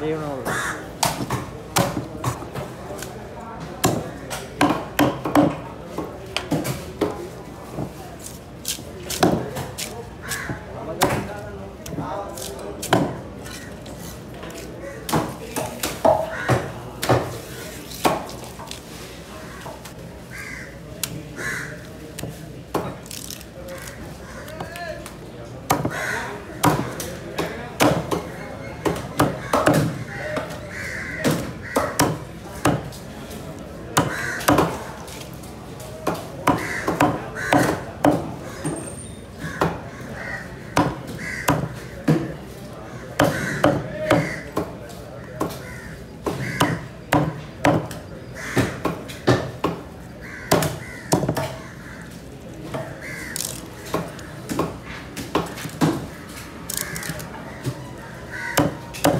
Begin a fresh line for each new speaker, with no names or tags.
Leonardo